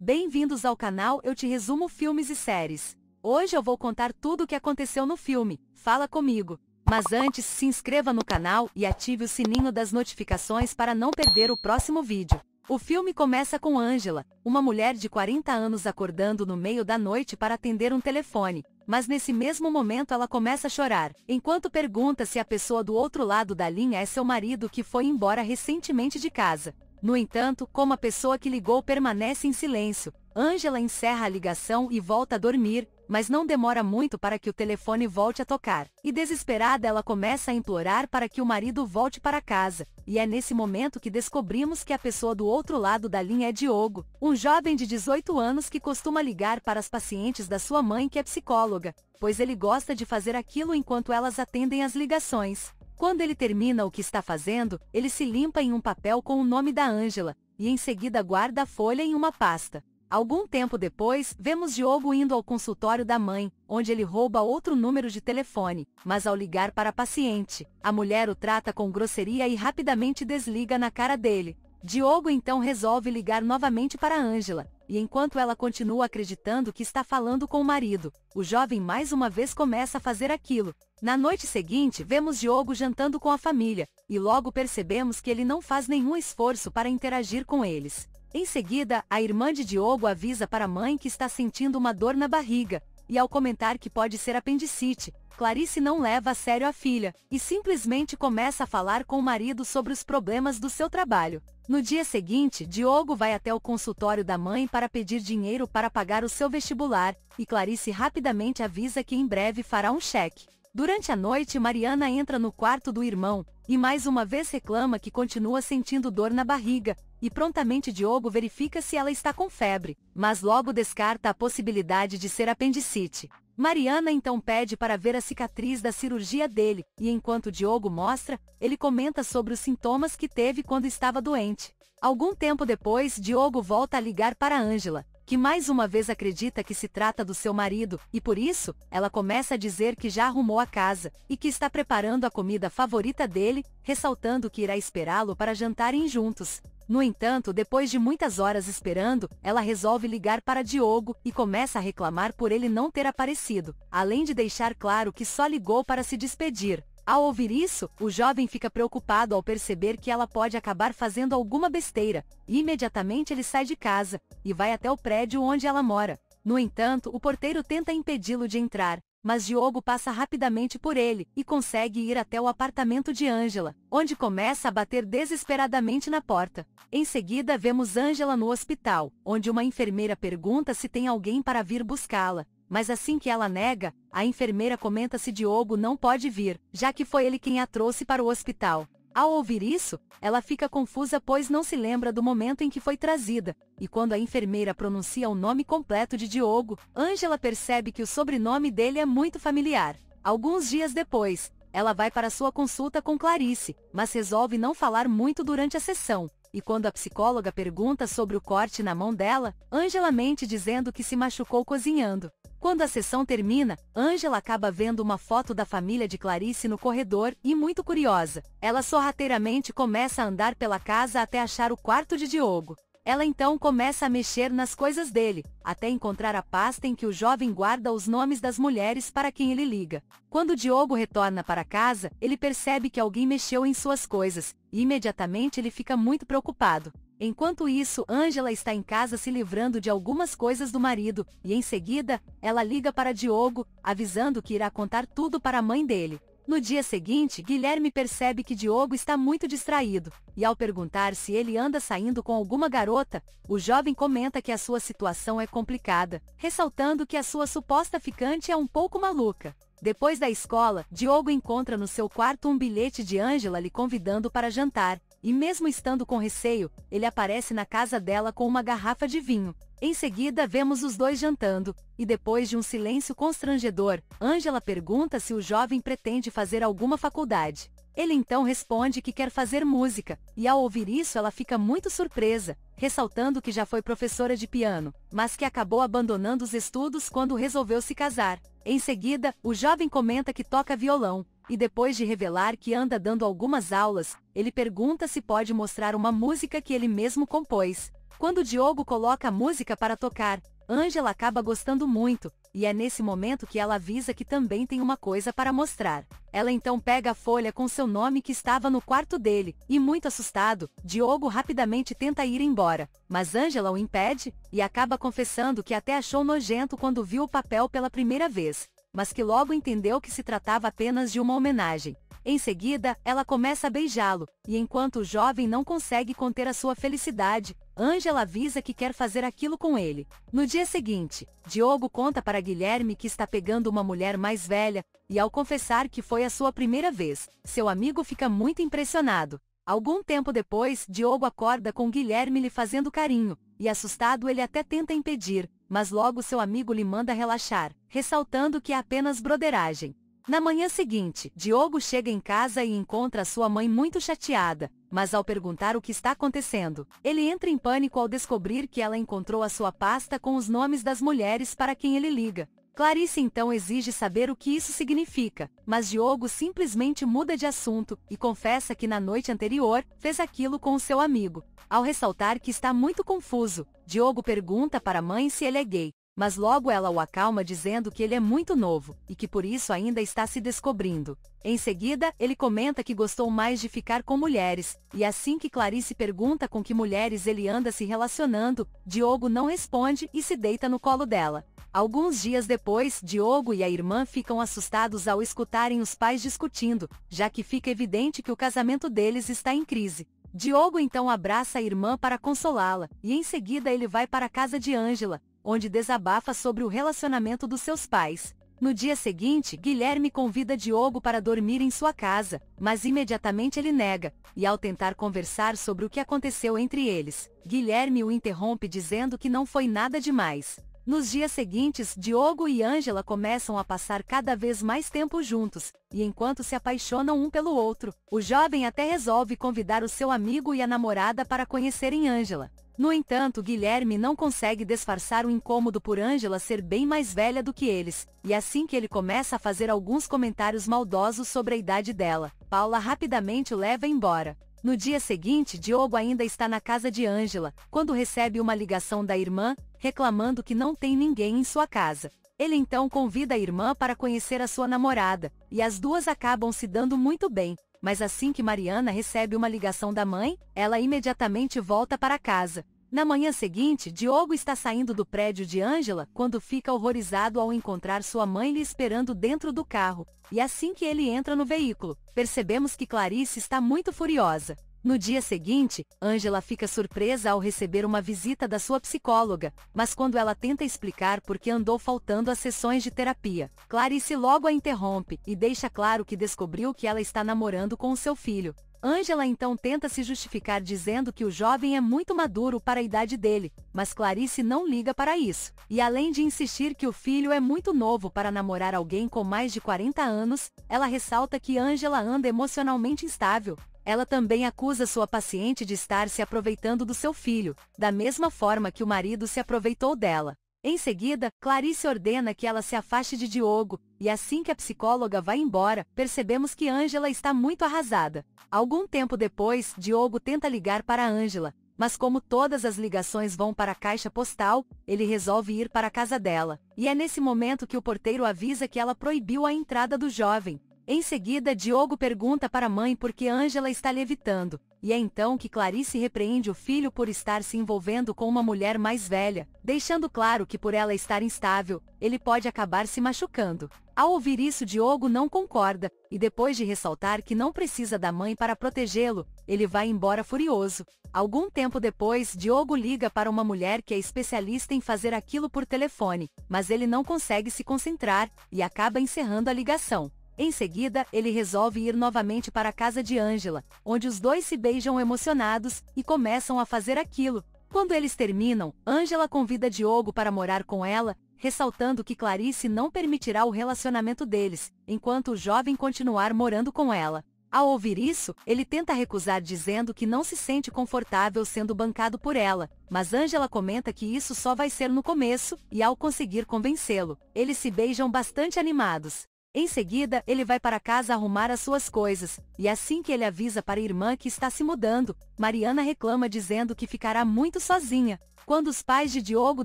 Bem-vindos ao canal Eu Te Resumo Filmes e Séries. Hoje eu vou contar tudo o que aconteceu no filme, fala comigo. Mas antes, se inscreva no canal e ative o sininho das notificações para não perder o próximo vídeo. O filme começa com Angela, uma mulher de 40 anos acordando no meio da noite para atender um telefone, mas nesse mesmo momento ela começa a chorar, enquanto pergunta se a pessoa do outro lado da linha é seu marido que foi embora recentemente de casa. No entanto, como a pessoa que ligou permanece em silêncio, Angela encerra a ligação e volta a dormir, mas não demora muito para que o telefone volte a tocar. E desesperada ela começa a implorar para que o marido volte para casa. E é nesse momento que descobrimos que a pessoa do outro lado da linha é Diogo, um jovem de 18 anos que costuma ligar para as pacientes da sua mãe que é psicóloga, pois ele gosta de fazer aquilo enquanto elas atendem as ligações. Quando ele termina o que está fazendo, ele se limpa em um papel com o nome da Ângela, e em seguida guarda a folha em uma pasta. Algum tempo depois, vemos Diogo indo ao consultório da mãe, onde ele rouba outro número de telefone, mas ao ligar para a paciente, a mulher o trata com grosseria e rapidamente desliga na cara dele. Diogo então resolve ligar novamente para Ângela, e enquanto ela continua acreditando que está falando com o marido, o jovem mais uma vez começa a fazer aquilo. Na noite seguinte, vemos Diogo jantando com a família, e logo percebemos que ele não faz nenhum esforço para interagir com eles. Em seguida, a irmã de Diogo avisa para a mãe que está sentindo uma dor na barriga, e ao comentar que pode ser apendicite, Clarice não leva a sério a filha, e simplesmente começa a falar com o marido sobre os problemas do seu trabalho. No dia seguinte, Diogo vai até o consultório da mãe para pedir dinheiro para pagar o seu vestibular, e Clarice rapidamente avisa que em breve fará um cheque. Durante a noite, Mariana entra no quarto do irmão, e mais uma vez reclama que continua sentindo dor na barriga, e prontamente Diogo verifica se ela está com febre, mas logo descarta a possibilidade de ser apendicite. Mariana então pede para ver a cicatriz da cirurgia dele, e enquanto Diogo mostra, ele comenta sobre os sintomas que teve quando estava doente. Algum tempo depois, Diogo volta a ligar para Ângela, que mais uma vez acredita que se trata do seu marido, e por isso, ela começa a dizer que já arrumou a casa, e que está preparando a comida favorita dele, ressaltando que irá esperá-lo para jantarem juntos. No entanto, depois de muitas horas esperando, ela resolve ligar para Diogo e começa a reclamar por ele não ter aparecido, além de deixar claro que só ligou para se despedir. Ao ouvir isso, o jovem fica preocupado ao perceber que ela pode acabar fazendo alguma besteira, e imediatamente ele sai de casa e vai até o prédio onde ela mora. No entanto, o porteiro tenta impedi-lo de entrar, mas Diogo passa rapidamente por ele e consegue ir até o apartamento de Ângela, onde começa a bater desesperadamente na porta. Em seguida, vemos Ângela no hospital, onde uma enfermeira pergunta se tem alguém para vir buscá-la. Mas assim que ela nega, a enfermeira comenta se Diogo não pode vir, já que foi ele quem a trouxe para o hospital. Ao ouvir isso, ela fica confusa pois não se lembra do momento em que foi trazida, e quando a enfermeira pronuncia o nome completo de Diogo, Angela percebe que o sobrenome dele é muito familiar. Alguns dias depois, ela vai para sua consulta com Clarice, mas resolve não falar muito durante a sessão. E quando a psicóloga pergunta sobre o corte na mão dela, Angela mente dizendo que se machucou cozinhando. Quando a sessão termina, Angela acaba vendo uma foto da família de Clarice no corredor e muito curiosa. Ela sorrateiramente começa a andar pela casa até achar o quarto de Diogo. Ela então começa a mexer nas coisas dele, até encontrar a pasta em que o jovem guarda os nomes das mulheres para quem ele liga. Quando Diogo retorna para casa, ele percebe que alguém mexeu em suas coisas, e imediatamente ele fica muito preocupado. Enquanto isso, Angela está em casa se livrando de algumas coisas do marido, e em seguida, ela liga para Diogo, avisando que irá contar tudo para a mãe dele. No dia seguinte, Guilherme percebe que Diogo está muito distraído, e ao perguntar se ele anda saindo com alguma garota, o jovem comenta que a sua situação é complicada, ressaltando que a sua suposta ficante é um pouco maluca. Depois da escola, Diogo encontra no seu quarto um bilhete de Angela lhe convidando para jantar, e mesmo estando com receio, ele aparece na casa dela com uma garrafa de vinho. Em seguida vemos os dois jantando, e depois de um silêncio constrangedor, Angela pergunta se o jovem pretende fazer alguma faculdade. Ele então responde que quer fazer música, e ao ouvir isso ela fica muito surpresa, ressaltando que já foi professora de piano, mas que acabou abandonando os estudos quando resolveu se casar. Em seguida, o jovem comenta que toca violão, e depois de revelar que anda dando algumas aulas, ele pergunta se pode mostrar uma música que ele mesmo compôs. Quando Diogo coloca a música para tocar, Angela acaba gostando muito, e é nesse momento que ela avisa que também tem uma coisa para mostrar. Ela então pega a folha com seu nome que estava no quarto dele, e muito assustado, Diogo rapidamente tenta ir embora, mas Angela o impede, e acaba confessando que até achou nojento quando viu o papel pela primeira vez, mas que logo entendeu que se tratava apenas de uma homenagem. Em seguida, ela começa a beijá-lo, e enquanto o jovem não consegue conter a sua felicidade, Angela avisa que quer fazer aquilo com ele. No dia seguinte, Diogo conta para Guilherme que está pegando uma mulher mais velha, e ao confessar que foi a sua primeira vez, seu amigo fica muito impressionado. Algum tempo depois, Diogo acorda com Guilherme lhe fazendo carinho, e assustado ele até tenta impedir, mas logo seu amigo lhe manda relaxar, ressaltando que é apenas broderagem. Na manhã seguinte, Diogo chega em casa e encontra sua mãe muito chateada, mas ao perguntar o que está acontecendo, ele entra em pânico ao descobrir que ela encontrou a sua pasta com os nomes das mulheres para quem ele liga. Clarice então exige saber o que isso significa, mas Diogo simplesmente muda de assunto e confessa que na noite anterior fez aquilo com o seu amigo. Ao ressaltar que está muito confuso, Diogo pergunta para a mãe se ele é gay, mas logo ela o acalma dizendo que ele é muito novo, e que por isso ainda está se descobrindo. Em seguida, ele comenta que gostou mais de ficar com mulheres, e assim que Clarice pergunta com que mulheres ele anda se relacionando, Diogo não responde e se deita no colo dela. Alguns dias depois, Diogo e a irmã ficam assustados ao escutarem os pais discutindo, já que fica evidente que o casamento deles está em crise. Diogo então abraça a irmã para consolá-la, e em seguida ele vai para a casa de Ângela, onde desabafa sobre o relacionamento dos seus pais. No dia seguinte, Guilherme convida Diogo para dormir em sua casa, mas imediatamente ele nega, e ao tentar conversar sobre o que aconteceu entre eles, Guilherme o interrompe dizendo que não foi nada demais. Nos dias seguintes, Diogo e Ângela começam a passar cada vez mais tempo juntos, e enquanto se apaixonam um pelo outro, o jovem até resolve convidar o seu amigo e a namorada para conhecerem Ângela. No entanto, Guilherme não consegue disfarçar o incômodo por Ângela ser bem mais velha do que eles, e assim que ele começa a fazer alguns comentários maldosos sobre a idade dela, Paula rapidamente o leva embora. No dia seguinte, Diogo ainda está na casa de Ângela, quando recebe uma ligação da irmã, reclamando que não tem ninguém em sua casa. Ele então convida a irmã para conhecer a sua namorada, e as duas acabam se dando muito bem, mas assim que Mariana recebe uma ligação da mãe, ela imediatamente volta para casa. Na manhã seguinte, Diogo está saindo do prédio de Ângela quando fica horrorizado ao encontrar sua mãe lhe esperando dentro do carro. E assim que ele entra no veículo, percebemos que Clarice está muito furiosa. No dia seguinte, Angela fica surpresa ao receber uma visita da sua psicóloga, mas quando ela tenta explicar por que andou faltando às sessões de terapia, Clarice logo a interrompe e deixa claro que descobriu que ela está namorando com o seu filho. Angela então tenta se justificar dizendo que o jovem é muito maduro para a idade dele, mas Clarice não liga para isso. E além de insistir que o filho é muito novo para namorar alguém com mais de 40 anos, ela ressalta que Angela anda emocionalmente instável, ela também acusa sua paciente de estar se aproveitando do seu filho, da mesma forma que o marido se aproveitou dela. Em seguida, Clarice ordena que ela se afaste de Diogo, e assim que a psicóloga vai embora, percebemos que Ângela está muito arrasada. Algum tempo depois, Diogo tenta ligar para Ângela, mas como todas as ligações vão para a caixa postal, ele resolve ir para a casa dela. E é nesse momento que o porteiro avisa que ela proibiu a entrada do jovem, em seguida, Diogo pergunta para a mãe por que Ângela está levitando, e é então que Clarice repreende o filho por estar se envolvendo com uma mulher mais velha, deixando claro que por ela estar instável, ele pode acabar se machucando. Ao ouvir isso, Diogo não concorda, e depois de ressaltar que não precisa da mãe para protegê-lo, ele vai embora furioso. Algum tempo depois, Diogo liga para uma mulher que é especialista em fazer aquilo por telefone, mas ele não consegue se concentrar e acaba encerrando a ligação. Em seguida, ele resolve ir novamente para a casa de Angela, onde os dois se beijam emocionados e começam a fazer aquilo. Quando eles terminam, Angela convida Diogo para morar com ela, ressaltando que Clarice não permitirá o relacionamento deles, enquanto o jovem continuar morando com ela. Ao ouvir isso, ele tenta recusar dizendo que não se sente confortável sendo bancado por ela, mas Angela comenta que isso só vai ser no começo, e ao conseguir convencê-lo, eles se beijam bastante animados. Em seguida, ele vai para casa arrumar as suas coisas, e assim que ele avisa para a irmã que está se mudando, Mariana reclama dizendo que ficará muito sozinha. Quando os pais de Diogo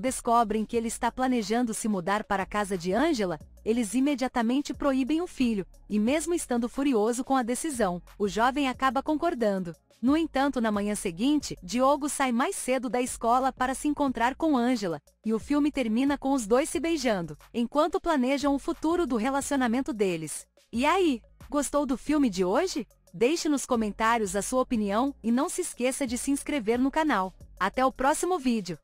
descobrem que ele está planejando se mudar para a casa de Ângela, eles imediatamente proíbem o filho, e mesmo estando furioso com a decisão, o jovem acaba concordando. No entanto, na manhã seguinte, Diogo sai mais cedo da escola para se encontrar com Ângela, e o filme termina com os dois se beijando, enquanto planejam o futuro do relacionamento deles. E aí, gostou do filme de hoje? Deixe nos comentários a sua opinião e não se esqueça de se inscrever no canal. Até o próximo vídeo!